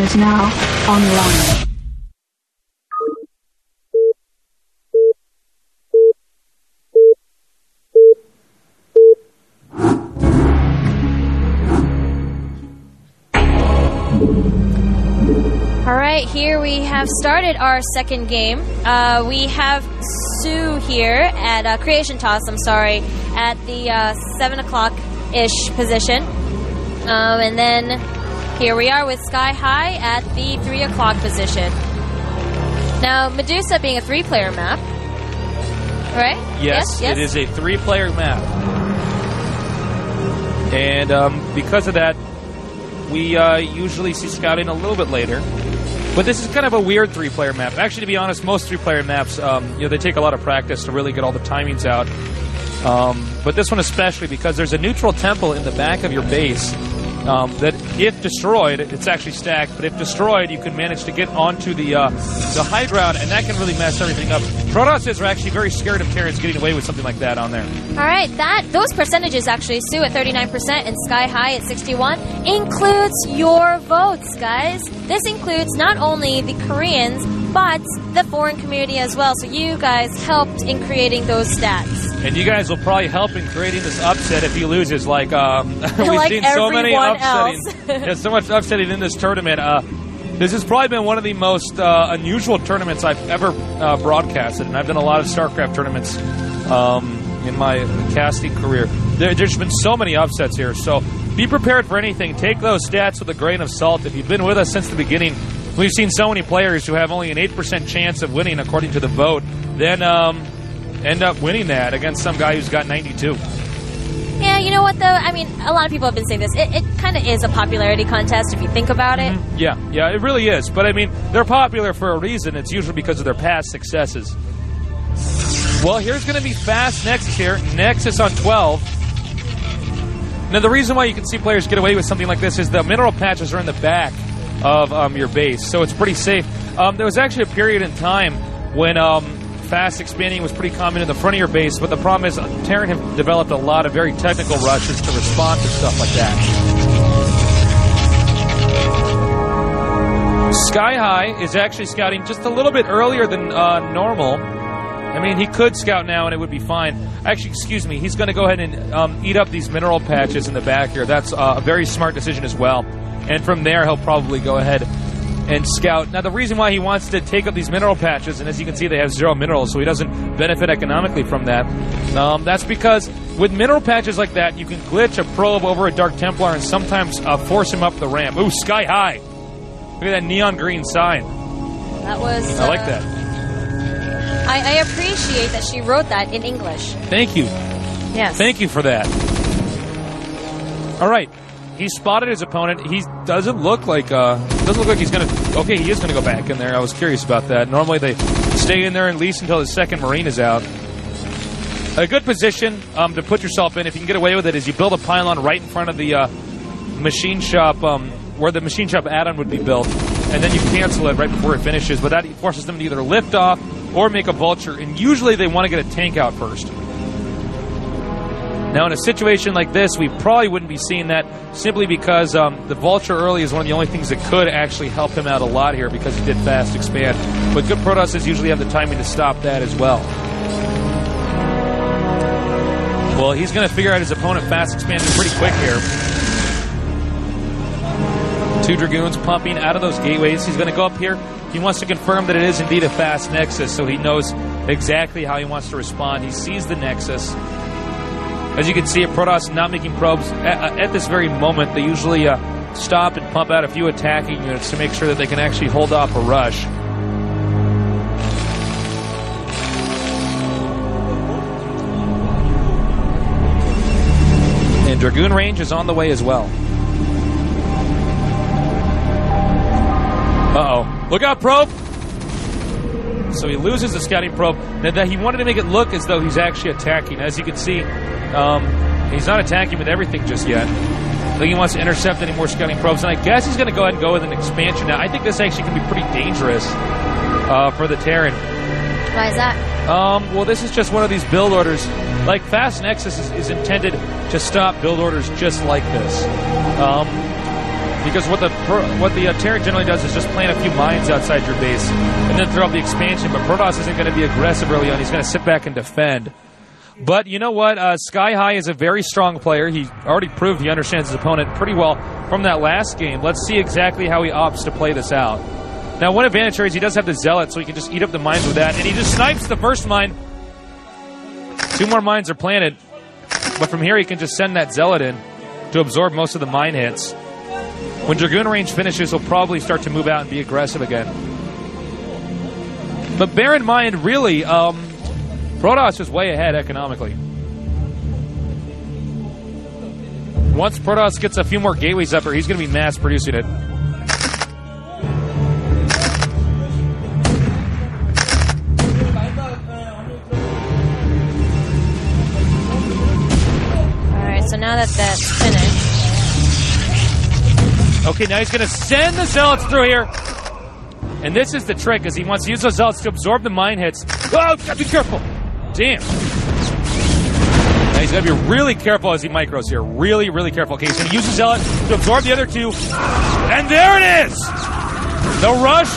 is now online. All right, here we have started our second game. Uh, we have sOo here at uh, Creation Toss. I'm sorry, at the uh, seven o'clock ish position, um, and then here we are with Sky High at the three o'clock position. Now, Medusa being a three-player map, right? Yes, it is a three-player map, and um, because of that, we uh, usually see scouting a little bit later. But this is kind of a weird three-player map. Actually, to be honest, most three-player maps, um, you know, they take a lot of practice to really get all the timings out. Um, but this one especially because there's a neutral temple in the back of your base um, that, if destroyed, it's actually stacked. But if destroyed, you can manage to get onto the uh, the high ground, and that can really mess everything up. Protosses are actually very scared of Terrans getting away with something like that on there. All right, that those percentages actually sOo at 39% and Sky High at 61 includes your votes, guys. This includes not only the Koreans but the foreign community as well. So you guys helped in creating those stats. And you guys will probably help in creating this upset if he loses. Like um, we've Like seen so many upsetting. There's so much upsetting in this tournament. Uh, this has probably been one of the most uh, unusual tournaments I've ever uh, broadcasted, and I've done a lot of StarCraft tournaments um, in my casting career. There, there's been so many upsets here, so be prepared for anything. Take those stats with a grain of salt. If you've been with us since the beginning, we've seen so many players who have only an eight percent chance of winning according to the vote, then um, end up winning that against some guy who's got 92. Yeah, you know what though? I mean, a lot of people have been saying this. It, it kind of is a popularity contest if you think about it. Yeah, yeah, it really is. But I mean, they're popular for a reason. It's usually because of their past successes. Well, here's going to be Fast Nexus here. Nexus on 12. Now, the reason why you can see players get away with something like this is the mineral patches are in the back of um, your base, so it's pretty safe. Um, there was actually a period in time when um, fast expanding was pretty common in the front of your base, but the problem is Terran have developed a lot of very technical rushes to respond to stuff like that. Sky High is actually scouting just a little bit earlier than uh, normal. I mean, he could scout now and it would be fine. Actually, excuse me, he's going to go ahead and um, eat up these mineral patches in the back here. That's uh, a very smart decision as well. And from there, he'll probably go ahead and scout. Now, the reason why he wants to take up these mineral patches, and as you can see, they have zero minerals, so he doesn't benefit economically from that. Um, that's because with mineral patches like that, you can glitch a probe over a Dark Templar and sometimes uh, force him up the ramp. Ooh, sky high! Look at that neon green sign. That was. I like uh, that. I, I appreciate that she wrote that in English. Thank you. Yes. Thank you for that. All right. He spotted his opponent. He doesn't look like uh doesn't look like he's gonna okay, he is gonna go back in there. I was curious about that. Normally they stay in there at least until the second marine is out. A good position um, to put yourself in if you can get away with it is you build a pylon right in front of the uh, machine shop um, where the machine shop add-on would be built, and then you cancel it right before it finishes. But that forces them to either lift off or make a vulture, and usually they want to get a tank out first. Now, in a situation like this, we probably wouldn't be seeing that simply because um, the Vulture early is one of the only things that could actually help him out a lot here because he did fast expand. But good Protosses usually have the timing to stop that as well. Well, he's going to figure out his opponent fast expanding pretty quick here. Two Dragoons pumping out of those gateways. He's going to go up here. He wants to confirm that it is indeed a fast Nexus, so he knows exactly how he wants to respond. He sees the Nexus. As you can see, Protoss not making probes at, at this very moment. They usually uh, stop and pump out a few attacking units to make sure that they can actually hold off a rush. And Dragoon range is on the way as well. Uh oh. Look out, probe! So he loses the scouting probe. That he wanted to make it look as though he's actually attacking. As you can see, um, he's not attacking with everything just yet. I think he wants to intercept any more scouting probes, and I guess he's going to go ahead and go with an expansion. Now, I think this actually can be pretty dangerous uh, for the Terran. Why is that? Um, well, this is just one of these build orders. Like Fast Nexus is, is intended to stop build orders just like this. Um, Because what the what the uh, Terran generally does is just plant a few mines outside your base and then throw up the expansion. But Protoss isn't going to be aggressive early on. He's going to sit back and defend. But you know what? Uh, Sky High is a very strong player. He already proved he understands his opponent pretty well from that last game. Let's see exactly how he opts to play this out. Now, one advantage here is he does have the Zealot, so he can just eat up the mines with that. And he just snipes the first mine. Two more mines are planted. But from here, he can just send that Zealot in to absorb most of the mine hits. When Dragoon range finishes, he'll probably start to move out and be aggressive again. But bear in mind, really, um, Protoss is way ahead economically. Once Protoss gets a few more gateways up here, he's going to be mass producing it. Alright, so now that that's finished. Okay, now he's going to send the zealots through here. And this is the trick, is he wants to use those zealots to absorb the mine hits. Oh, gotta be careful. Damn. Now he's got to be really careful as he micros here. Really, really careful. Okay, he's going to use the zealot to absorb the other two. And there it is! No rush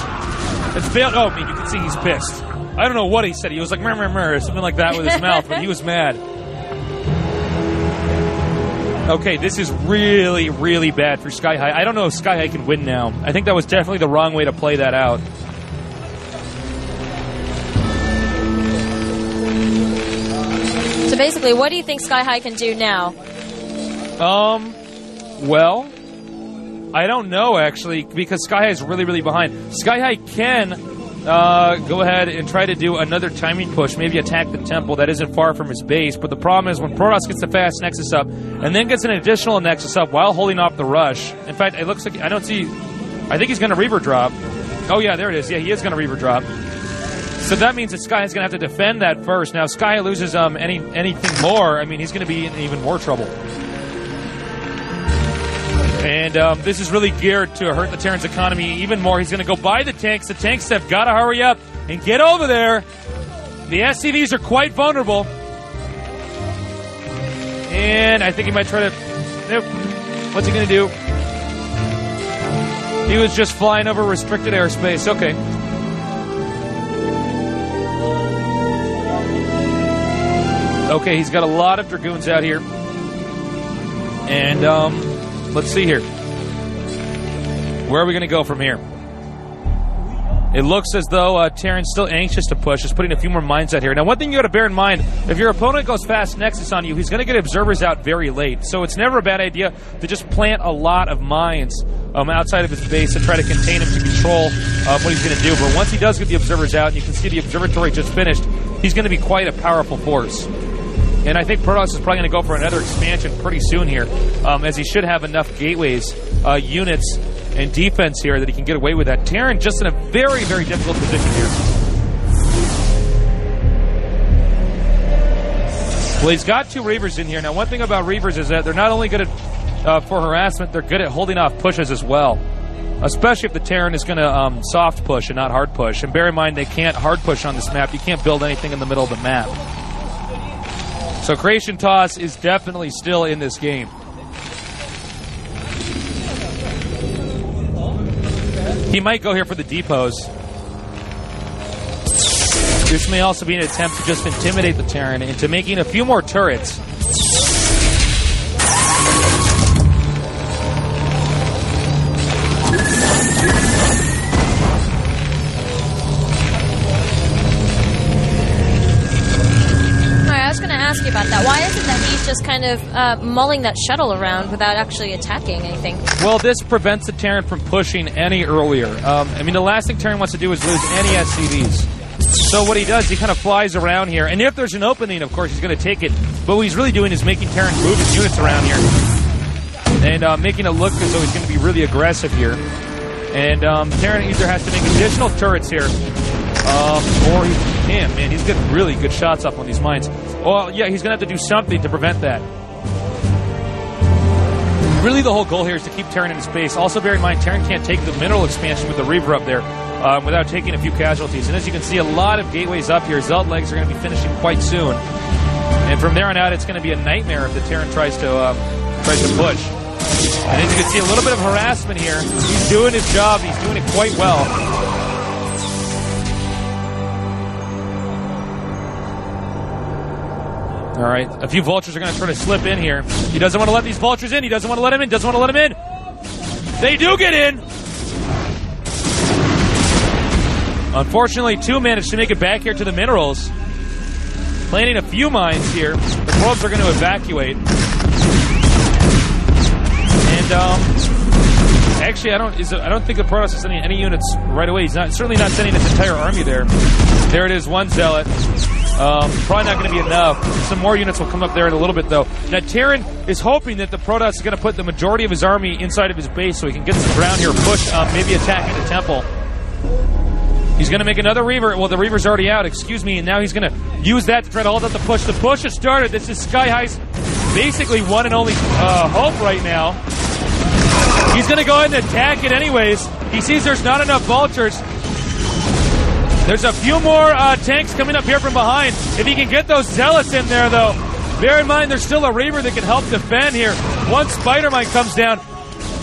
It's failed. Oh, you can see he's pissed. I don't know what he said. He was like, murr, murr, something like that with his mouth, but he was mad. Okay, this is really, really bad for Sky High. I don't know if Sky High can win now. I think that was definitely the wrong way to play that out. Basically, what do you think Sky High can do now? Um, well, I don't know actually because Sky High is really, really behind. Sky High can uh, go ahead and try to do another timing push, maybe attack the temple that isn't far from his base. But the problem is when Protoss gets the fast Nexus up and then gets an additional Nexus up while holding off the rush. In fact, it looks like I don't see. I think he's going to Reaver drop. Oh yeah, there it is. Yeah, he is going to Reaver drop. So that means that Sky is going to have to defend that first. Now, Sky loses um any anything more. I mean, he's going to be in even more trouble. And um, this is really geared to hurt the Terran's economy even more. He's going to go by the tanks. The tanks have got to hurry up and get over there. The SCVs are quite vulnerable. And I think he might try to. Nope. What's he going to do? He was just flying over restricted airspace. Okay. Okay, he's got a lot of dragoons out here. And um, let's see here. Where are we going to go from here? It looks as though uh, Terran's still anxious to push. Is putting a few more mines out here. Now, one thing you got to bear in mind: if your opponent goes fast Nexus on you, he's going to get observers out very late. So it's never a bad idea to just plant a lot of mines um, outside of his base and try to contain him to control um, what he's going to do. But once he does get the observers out, and you can see the observatory just finished, he's going to be quite a powerful force. And I think Protoss is probably going to go for another expansion pretty soon here, um, as he should have enough gateways, uh, units, and defense here that he can get away with that. Terran just in a very, very difficult position here. Well, he's got two Reavers in here. Now, one thing about Reavers is that they're not only good at, uh, for harassment, they're good at holding off pushes as well. Especially if the Terran is going to um, soft push and not hard push. And bear in mind, they can't hard push on this map. You can't build anything in the middle of the map. So Creation Toss is definitely still in this game. He might go here for the depots. This may also be an attempt to just intimidate the Terran into making a few more turrets. You about that. Why is it that he's just kind of uh, mulling that shuttle around without actually attacking anything? Well, this prevents the Terran from pushing any earlier. Um, I mean, the last thing Terran wants to do is lose any SCVs. So what he does, he kind of flies around here, and if there's an opening, of course, he's going to take it. But what he's really doing is making Terran move his units around here, and uh, making it look as though he's going to be really aggressive here. And um, Terran either has to make additional turrets here, um, can. Man, he's getting really good shots up on these mines. Well, yeah, he's going to have to do something to prevent that. Really, the whole goal here is to keep Terran in base. Also, bear in mind, Terran can't take the mineral expansion with the Reaver up there um, without taking a few casualties. And as you can see, a lot of gateways up here. Zealot legs are going to be finishing quite soon. And from there on out, it's going to be a nightmare if the Terran tries to um, tries to push. And as you can see, a little bit of harassment here. He's doing his job. He's doing it quite well. All right, a few vultures are going to try to slip in here. He doesn't want to let these vultures in. He doesn't want to let him in. Doesn't want to let him in. They do get in. Unfortunately, two managed to make it back here to the minerals. Planting a few mines here. The probes are going to evacuate. And um, actually, I don't. Is, I don't think the Protoss is sending any units right away. He's not certainly not sending his entire army there. There it is, one zealot. Um, probably not going to be enough. Some more units will come up there in a little bit, though. Now, Terran is hoping that the Protoss is going to put the majority of his army inside of his base so he can get some ground here, push, um, maybe attacking the temple. He's going to make another Reaver. Well, the Reaver's already out, excuse me, and now he's going to use that to try to hold up the push. The push has started. This is Sky High's basically one and only uh, hope right now. He's going to go ahead and attack it anyways. He sees there's not enough vultures. There's a few more uh, tanks coming up here from behind. If he can get those zealots in there, though, bear in mind there's still a Reaver that can help defend here. One Spider Mine comes down.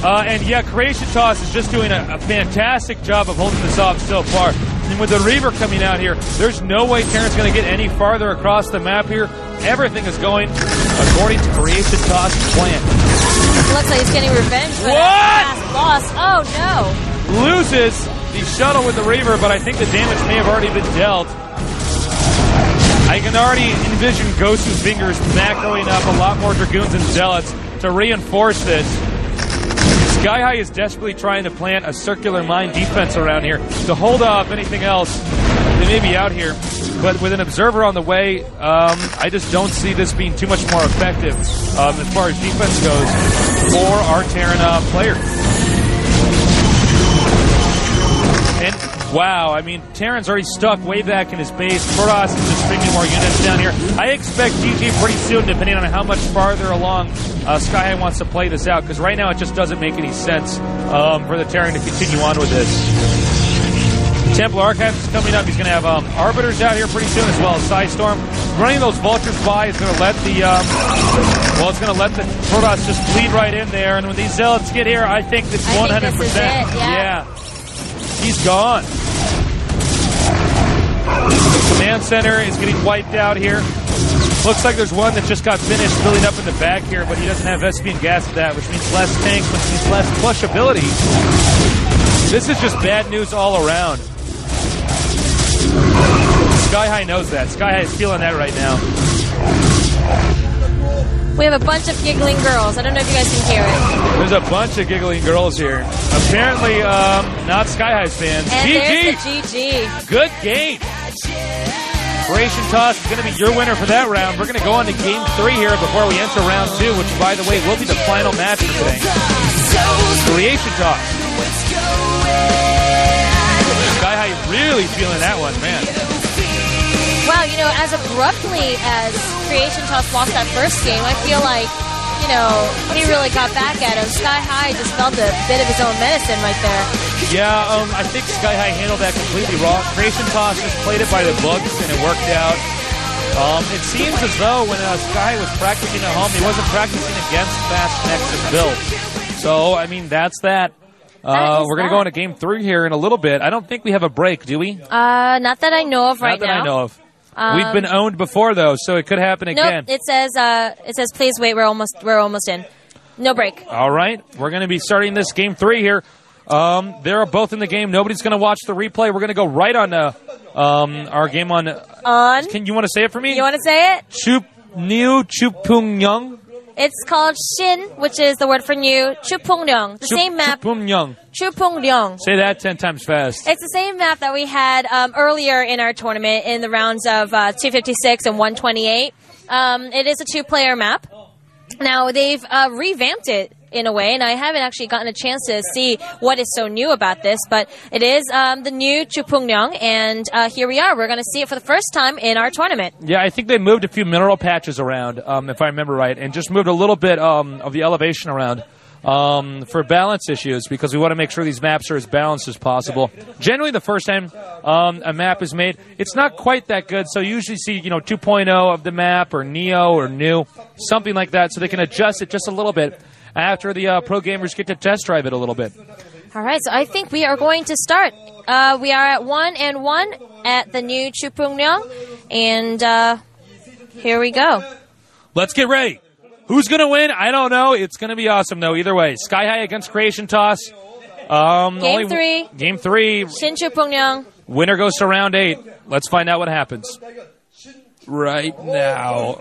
Uh, and yeah, Creation Toss is just doing a, a, fantastic job of holding this off so far. And with the Reaver coming out here, there's no way Terran's going to get any farther across the map here. Everything is going according to Creation Toss's plan. Looks like he's getting revenge for What? that last loss. Oh no! Loses the shuttle with the Reaver, but I think the damage may have already been dealt. I can already envision Ghosts' fingers macroing up a lot more Dragoons and Zealots to reinforce this. Sky High is desperately trying to plant a circular mine defense around here to hold off anything else that may be out here. But with an observer on the way, um, I just don't see this being too much more effective um, as far as defense goes for our Terran uh, players. Wow, I mean, Terran's already stuck way back in his base. Protoss is just bringing more units down here. I expect GG pretty soon, depending on how much farther along uh, Sky High wants to play this out, because right now it just doesn't make any sense um, for the Terran to continue on with this. Templar Archives is coming up. He's going to have um, Arbiters out here pretty soon, as well as Psystorm. Running those Vultures by is going to let the, um, well, it's going to let the Protoss just bleed right in there. And when these Zealots get here, I think it's I 100%. think it, yeah. He's gone. The command center is getting wiped out here. Looks like there's one that just got finished filling up in the back here, but he doesn't have Vespene gas for that, which means less tanks, which means less push ability. This is just bad news all around. Sky High knows that. Sky High is feeling that right now. We have a bunch of giggling girls. I don't know if you guys can hear it. There's a bunch of giggling girls here. Apparently, um, not Sky High fans. And GG! the GG. Good game. Creation Toss is going to be your winner for that round. We're going to go on to game three here before we enter round two, which, by the way, will be the final match for today. Creation Toss. Sky High really feeling that one, man. Wow, you know, as abruptly as Creation Toss lost that first game, I feel like, you know, he really got back at him. Sky High just felt a bit of his own medicine right there. Yeah, um, I think Sky High handled that completely wrong. Creation Toss just played it by the books, and it worked out. Um, it seems as though when uh, Sky was practicing at home, he wasn't practicing against Fast Nexus build. So, I mean, that's that. Uh, we're going to go into game three here in a little bit. I don't think we have a break, do we? Uh, not that I know of right Not that now. I know of. We've been owned before, though, so it could happen Nope. again. It says uh, it says please wait. We're almost we're almost in. No break. All right, we're going to be starting this game three here. Um, they're both in the game. Nobody's going to watch the replay. We're going to go right on uh, um, our game on. On. Can you want to say it for me? You want to say it? Chup Niu Chupung Young. It's called Shin, which is the word for new. Chupungyong. The same map. Chupung Young. Say that ten times fast. It's the same map that we had um, earlier in our tournament in the rounds of uh, 256 and 128. Um, it is a two-player map. Now they've uh, revamped it in a way, and I haven't actually gotten a chance to see what is so new about this. But it is um, the new Chupungyong, and uh, here we are. We're going to see it for the first time in our tournament. Yeah, I think they moved a few mineral patches around, um, if I remember right, and just moved a little bit um, of the elevation around um, for balance issues because we want to make sure these maps are as balanced as possible. Generally, the first time um, a map is made, it's not quite that good. So you usually see, you know, 2.0 of the map or Neo or New, something like that, so they can adjust it just a little bit. after the uh, pro gamers get to test drive it a little bit. All right, so I think we are going to start. Uh, we are at one and one at the new Chupungyong, and uh, here we go. Let's get ready. Who's going to win? I don't know. It's going to be awesome, though, either way. Sky High against Creation Toss. Um, Game only- three. Game three. Shin Chupungyong. Winner goes to round eight. Let's find out what happens. Right now.